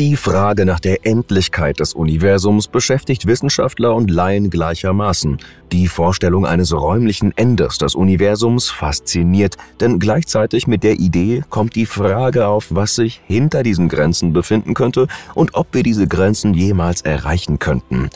Die Frage nach der Endlichkeit des Universums beschäftigt Wissenschaftler und Laien gleichermaßen. Die Vorstellung eines räumlichen Endes des Universums fasziniert, denn gleichzeitig mit der Idee kommt die Frage auf, was sich hinter diesen Grenzen befinden könnte und ob wir diese Grenzen jemals erreichen könnten.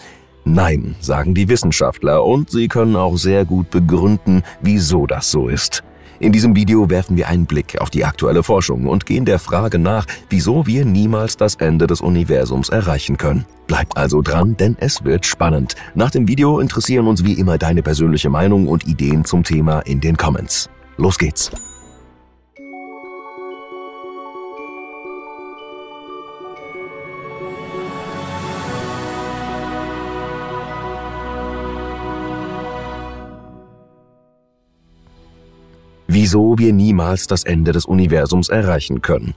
Nein, sagen die Wissenschaftler, und sie können auch sehr gut begründen, wieso das so ist. In diesem Video werfen wir einen Blick auf die aktuelle Forschung und gehen der Frage nach, wieso wir niemals das Ende des Universums erreichen können. Bleibt also dran, denn es wird spannend. Nach dem Video interessieren uns wie immer deine persönliche Meinung und Ideen zum Thema in den Comments. Los geht's! Wieso wir niemals das Ende des Universums erreichen können.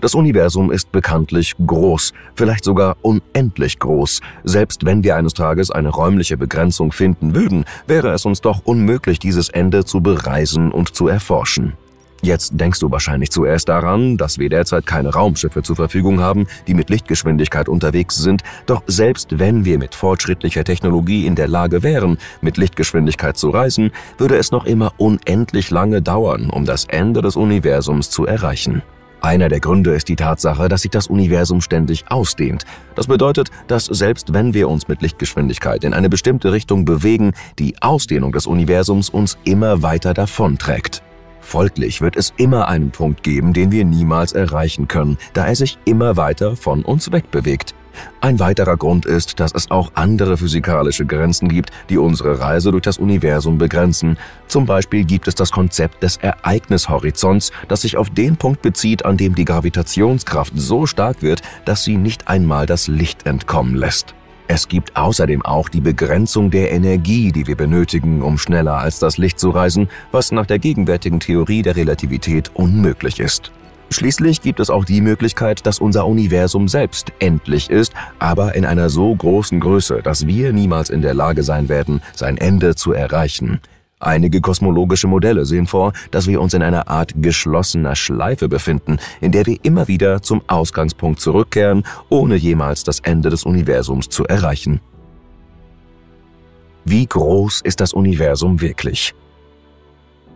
Das Universum ist bekanntlich groß, vielleicht sogar unendlich groß. Selbst wenn wir eines Tages eine räumliche Begrenzung finden würden, wäre es uns doch unmöglich, dieses Ende zu bereisen und zu erforschen. Jetzt denkst du wahrscheinlich zuerst daran, dass wir derzeit keine Raumschiffe zur Verfügung haben, die mit Lichtgeschwindigkeit unterwegs sind, doch selbst wenn wir mit fortschrittlicher Technologie in der Lage wären, mit Lichtgeschwindigkeit zu reisen, würde es noch immer unendlich lange dauern, um das Ende des Universums zu erreichen. Einer der Gründe ist die Tatsache, dass sich das Universum ständig ausdehnt. Das bedeutet, dass selbst wenn wir uns mit Lichtgeschwindigkeit in eine bestimmte Richtung bewegen, die Ausdehnung des Universums uns immer weiter davonträgt. Folglich wird es immer einen Punkt geben, den wir niemals erreichen können, da er sich immer weiter von uns wegbewegt. Ein weiterer Grund ist, dass es auch andere physikalische Grenzen gibt, die unsere Reise durch das Universum begrenzen. Zum Beispiel gibt es das Konzept des Ereignishorizonts, das sich auf den Punkt bezieht, an dem die Gravitationskraft so stark wird, dass sie nicht einmal das Licht entkommen lässt. Es gibt außerdem auch die Begrenzung der Energie, die wir benötigen, um schneller als das Licht zu reisen, was nach der gegenwärtigen Theorie der Relativität unmöglich ist. Schließlich gibt es auch die Möglichkeit, dass unser Universum selbst endlich ist, aber in einer so großen Größe, dass wir niemals in der Lage sein werden, sein Ende zu erreichen. Einige kosmologische Modelle sehen vor, dass wir uns in einer Art geschlossener Schleife befinden, in der wir immer wieder zum Ausgangspunkt zurückkehren, ohne jemals das Ende des Universums zu erreichen. Wie groß ist das Universum wirklich?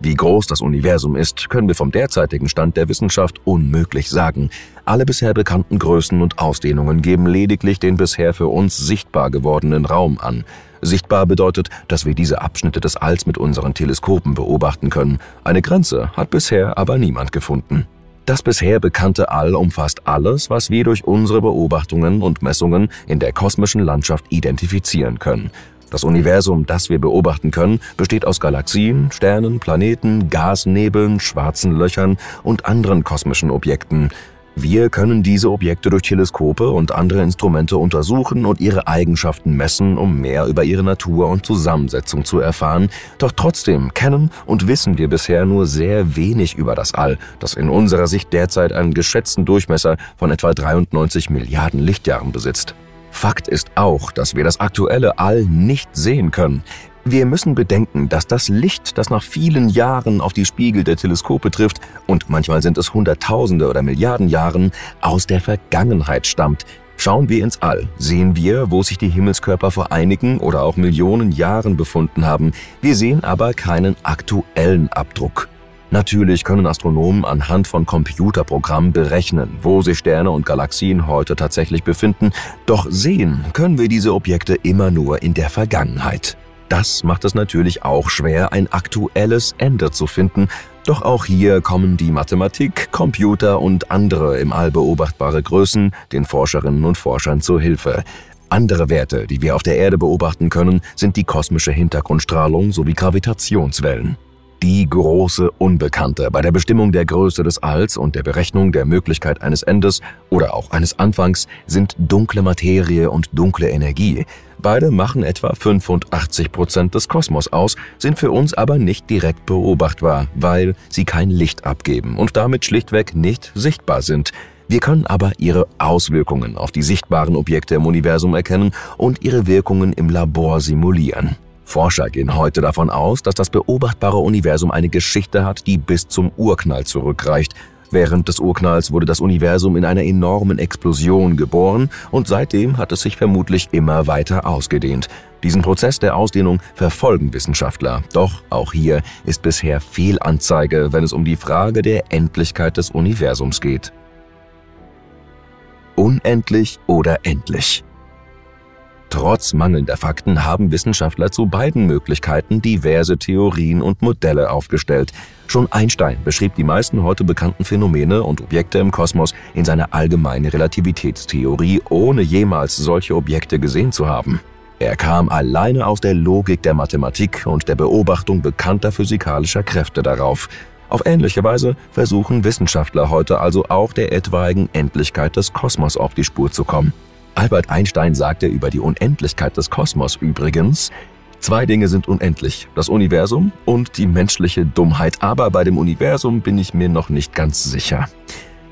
Wie groß das Universum ist, können wir vom derzeitigen Stand der Wissenschaft unmöglich sagen. Alle bisher bekannten Größen und Ausdehnungen geben lediglich den bisher für uns sichtbar gewordenen Raum an. Sichtbar bedeutet, dass wir diese Abschnitte des Alls mit unseren Teleskopen beobachten können. Eine Grenze hat bisher aber niemand gefunden. Das bisher bekannte All umfasst alles, was wir durch unsere Beobachtungen und Messungen in der kosmischen Landschaft identifizieren können. Das Universum, das wir beobachten können, besteht aus Galaxien, Sternen, Planeten, Gasnebeln, schwarzen Löchern und anderen kosmischen Objekten. Wir können diese Objekte durch Teleskope und andere Instrumente untersuchen und ihre Eigenschaften messen, um mehr über ihre Natur und Zusammensetzung zu erfahren, doch trotzdem kennen und wissen wir bisher nur sehr wenig über das All, das in unserer Sicht derzeit einen geschätzten Durchmesser von etwa 93 Milliarden Lichtjahren besitzt. Fakt ist auch, dass wir das aktuelle All nicht sehen können. Wir müssen bedenken, dass das Licht, das nach vielen Jahren auf die Spiegel der Teleskope trifft, und manchmal sind es Hunderttausende oder Milliarden Jahren, aus der Vergangenheit stammt. Schauen wir ins All, sehen wir, wo sich die Himmelskörper vor einigen oder auch Millionen Jahren befunden haben. Wir sehen aber keinen aktuellen Abdruck. Natürlich können Astronomen anhand von Computerprogrammen berechnen, wo sich Sterne und Galaxien heute tatsächlich befinden, doch sehen können wir diese Objekte immer nur in der Vergangenheit. Das macht es natürlich auch schwer, ein aktuelles Ende zu finden, doch auch hier kommen die Mathematik, Computer und andere im All beobachtbare Größen den Forscherinnen und Forschern zur Hilfe. Andere Werte, die wir auf der Erde beobachten können, sind die kosmische Hintergrundstrahlung sowie Gravitationswellen. Die große Unbekannte bei der Bestimmung der Größe des Alls und der Berechnung der Möglichkeit eines Endes oder auch eines Anfangs sind dunkle Materie und dunkle Energie. Beide machen etwa 85 Prozent des Kosmos aus, sind für uns aber nicht direkt beobachtbar, weil sie kein Licht abgeben und damit schlichtweg nicht sichtbar sind. Wir können aber ihre Auswirkungen auf die sichtbaren Objekte im Universum erkennen und ihre Wirkungen im Labor simulieren. Forscher gehen heute davon aus, dass das beobachtbare Universum eine Geschichte hat, die bis zum Urknall zurückreicht. Während des Urknalls wurde das Universum in einer enormen Explosion geboren und seitdem hat es sich vermutlich immer weiter ausgedehnt. Diesen Prozess der Ausdehnung verfolgen Wissenschaftler, doch auch hier ist bisher Fehlanzeige, wenn es um die Frage der Endlichkeit des Universums geht. Unendlich oder endlich? Trotz mangelnder Fakten haben Wissenschaftler zu beiden Möglichkeiten diverse Theorien und Modelle aufgestellt. Schon Einstein beschrieb die meisten heute bekannten Phänomene und Objekte im Kosmos in seiner allgemeinen Relativitätstheorie, ohne jemals solche Objekte gesehen zu haben. Er kam alleine aus der Logik der Mathematik und der Beobachtung bekannter physikalischer Kräfte darauf. Auf ähnliche Weise versuchen Wissenschaftler heute also auch der etwaigen Endlichkeit des Kosmos auf die Spur zu kommen. Albert Einstein sagte über die Unendlichkeit des Kosmos übrigens, Zwei Dinge sind unendlich, das Universum und die menschliche Dummheit, aber bei dem Universum bin ich mir noch nicht ganz sicher.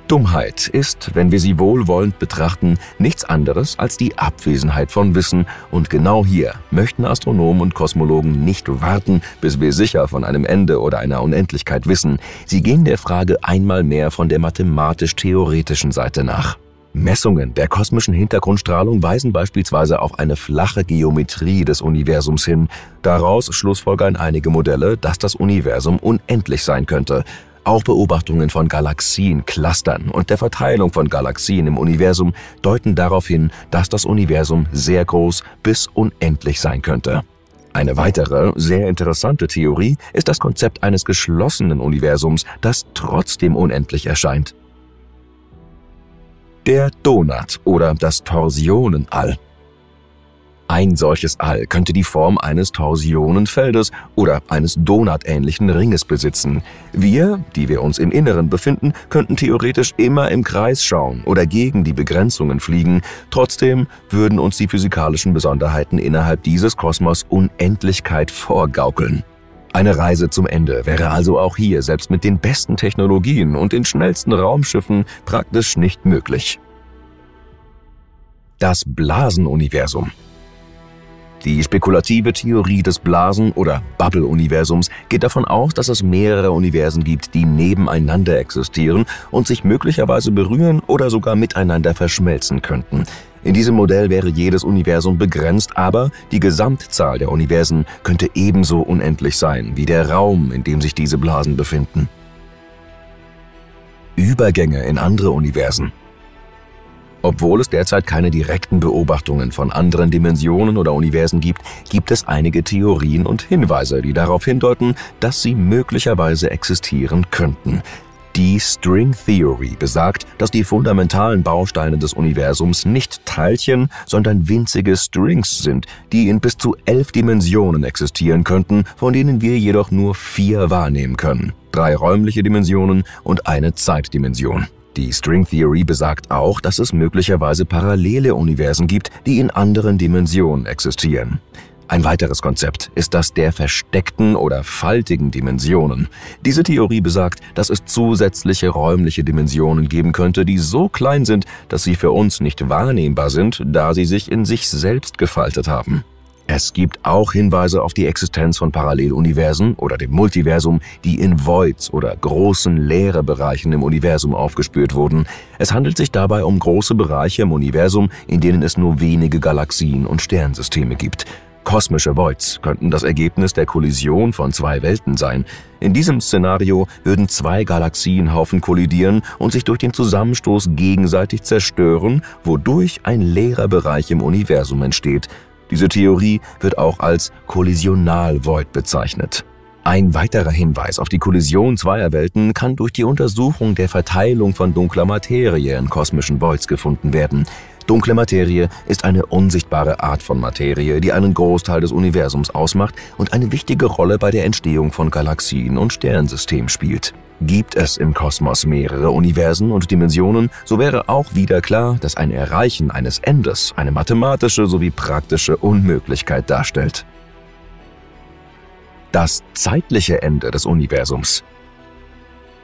Dummheit ist, wenn wir sie wohlwollend betrachten, nichts anderes als die Abwesenheit von Wissen und genau hier möchten Astronomen und Kosmologen nicht warten, bis wir sicher von einem Ende oder einer Unendlichkeit wissen. Sie gehen der Frage einmal mehr von der mathematisch-theoretischen Seite nach. Messungen der kosmischen Hintergrundstrahlung weisen beispielsweise auf eine flache Geometrie des Universums hin. Daraus schlussfolgern einige Modelle, dass das Universum unendlich sein könnte. Auch Beobachtungen von Galaxien, Clustern und der Verteilung von Galaxien im Universum deuten darauf hin, dass das Universum sehr groß bis unendlich sein könnte. Eine weitere, sehr interessante Theorie ist das Konzept eines geschlossenen Universums, das trotzdem unendlich erscheint. Der Donut oder das Torsionenall. Ein solches All könnte die Form eines Torsionenfeldes oder eines donutähnlichen Ringes besitzen. Wir, die wir uns im Inneren befinden, könnten theoretisch immer im Kreis schauen oder gegen die Begrenzungen fliegen. Trotzdem würden uns die physikalischen Besonderheiten innerhalb dieses Kosmos Unendlichkeit vorgaukeln. Eine Reise zum Ende wäre also auch hier selbst mit den besten Technologien und den schnellsten Raumschiffen praktisch nicht möglich. Das Blasenuniversum die spekulative Theorie des Blasen- oder Bubble-Universums geht davon aus, dass es mehrere Universen gibt, die nebeneinander existieren und sich möglicherweise berühren oder sogar miteinander verschmelzen könnten. In diesem Modell wäre jedes Universum begrenzt, aber die Gesamtzahl der Universen könnte ebenso unendlich sein wie der Raum, in dem sich diese Blasen befinden. Übergänge in andere Universen obwohl es derzeit keine direkten Beobachtungen von anderen Dimensionen oder Universen gibt, gibt es einige Theorien und Hinweise, die darauf hindeuten, dass sie möglicherweise existieren könnten. Die String Theory besagt, dass die fundamentalen Bausteine des Universums nicht Teilchen, sondern winzige Strings sind, die in bis zu elf Dimensionen existieren könnten, von denen wir jedoch nur vier wahrnehmen können. Drei räumliche Dimensionen und eine Zeitdimension. Die String Theory besagt auch, dass es möglicherweise parallele Universen gibt, die in anderen Dimensionen existieren. Ein weiteres Konzept ist das der versteckten oder faltigen Dimensionen. Diese Theorie besagt, dass es zusätzliche räumliche Dimensionen geben könnte, die so klein sind, dass sie für uns nicht wahrnehmbar sind, da sie sich in sich selbst gefaltet haben. Es gibt auch Hinweise auf die Existenz von Paralleluniversen oder dem Multiversum, die in Voids oder großen Leerebereichen im Universum aufgespürt wurden. Es handelt sich dabei um große Bereiche im Universum, in denen es nur wenige Galaxien und Sternsysteme gibt. Kosmische Voids könnten das Ergebnis der Kollision von zwei Welten sein. In diesem Szenario würden zwei Galaxienhaufen kollidieren und sich durch den Zusammenstoß gegenseitig zerstören, wodurch ein leerer Bereich im Universum entsteht. Diese Theorie wird auch als Kollisionalvoid bezeichnet. Ein weiterer Hinweis auf die Kollision zweier Welten kann durch die Untersuchung der Verteilung von dunkler Materie in kosmischen Voids gefunden werden. Dunkle Materie ist eine unsichtbare Art von Materie, die einen Großteil des Universums ausmacht und eine wichtige Rolle bei der Entstehung von Galaxien und Sternsystemen spielt. Gibt es im Kosmos mehrere Universen und Dimensionen, so wäre auch wieder klar, dass ein Erreichen eines Endes eine mathematische sowie praktische Unmöglichkeit darstellt. Das zeitliche Ende des Universums.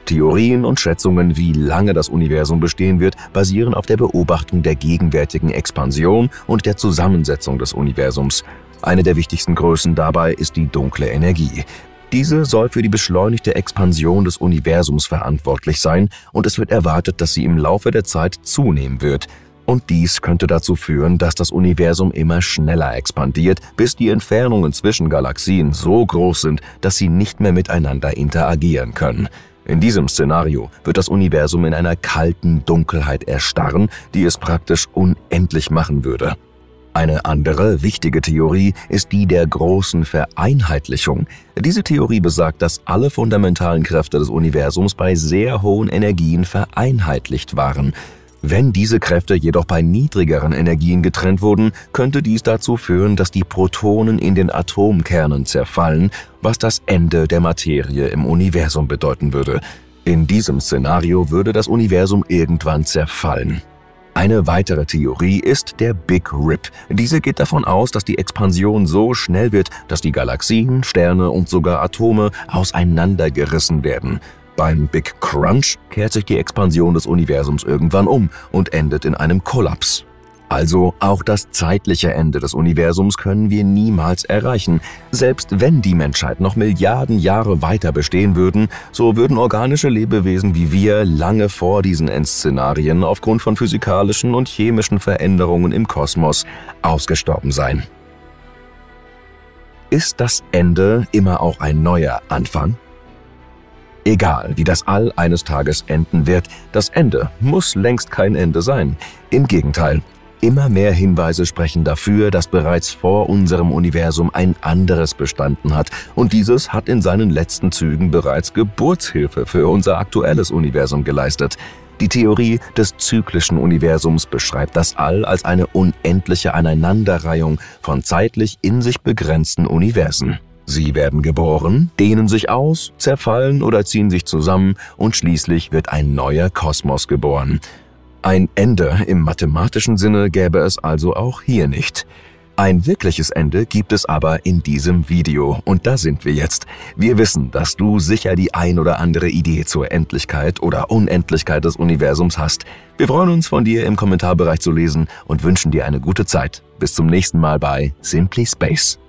Theorien und Schätzungen, wie lange das Universum bestehen wird, basieren auf der Beobachtung der gegenwärtigen Expansion und der Zusammensetzung des Universums. Eine der wichtigsten Größen dabei ist die dunkle Energie. Diese soll für die beschleunigte Expansion des Universums verantwortlich sein und es wird erwartet, dass sie im Laufe der Zeit zunehmen wird. Und dies könnte dazu führen, dass das Universum immer schneller expandiert, bis die Entfernungen zwischen Galaxien so groß sind, dass sie nicht mehr miteinander interagieren können. In diesem Szenario wird das Universum in einer kalten Dunkelheit erstarren, die es praktisch unendlich machen würde. Eine andere wichtige Theorie ist die der großen Vereinheitlichung. Diese Theorie besagt, dass alle fundamentalen Kräfte des Universums bei sehr hohen Energien vereinheitlicht waren. Wenn diese Kräfte jedoch bei niedrigeren Energien getrennt wurden, könnte dies dazu führen, dass die Protonen in den Atomkernen zerfallen, was das Ende der Materie im Universum bedeuten würde. In diesem Szenario würde das Universum irgendwann zerfallen. Eine weitere Theorie ist der Big Rip. Diese geht davon aus, dass die Expansion so schnell wird, dass die Galaxien, Sterne und sogar Atome auseinandergerissen werden. Beim Big Crunch kehrt sich die Expansion des Universums irgendwann um und endet in einem Kollaps. Also auch das zeitliche Ende des Universums können wir niemals erreichen. Selbst wenn die Menschheit noch Milliarden Jahre weiter bestehen würden, so würden organische Lebewesen wie wir lange vor diesen Endszenarien aufgrund von physikalischen und chemischen Veränderungen im Kosmos ausgestorben sein. Ist das Ende immer auch ein neuer Anfang? Egal, wie das All eines Tages enden wird, das Ende muss längst kein Ende sein. Im Gegenteil, Immer mehr Hinweise sprechen dafür, dass bereits vor unserem Universum ein anderes bestanden hat und dieses hat in seinen letzten Zügen bereits Geburtshilfe für unser aktuelles Universum geleistet. Die Theorie des zyklischen Universums beschreibt das All als eine unendliche Aneinanderreihung von zeitlich in sich begrenzten Universen. Sie werden geboren, dehnen sich aus, zerfallen oder ziehen sich zusammen und schließlich wird ein neuer Kosmos geboren. Ein Ende im mathematischen Sinne gäbe es also auch hier nicht. Ein wirkliches Ende gibt es aber in diesem Video und da sind wir jetzt. Wir wissen, dass du sicher die ein oder andere Idee zur Endlichkeit oder Unendlichkeit des Universums hast. Wir freuen uns von dir im Kommentarbereich zu lesen und wünschen dir eine gute Zeit. Bis zum nächsten Mal bei Simply Space.